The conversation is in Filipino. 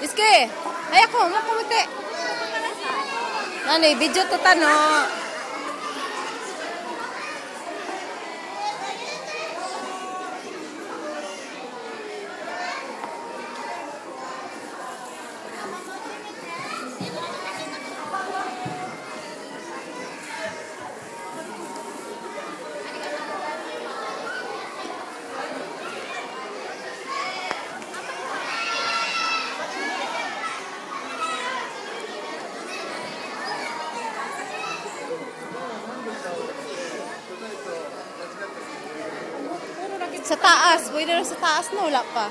Iske, ayako, makumiti. Ano, video to tano. Sa taas, pwede na sa taas no, wala pa.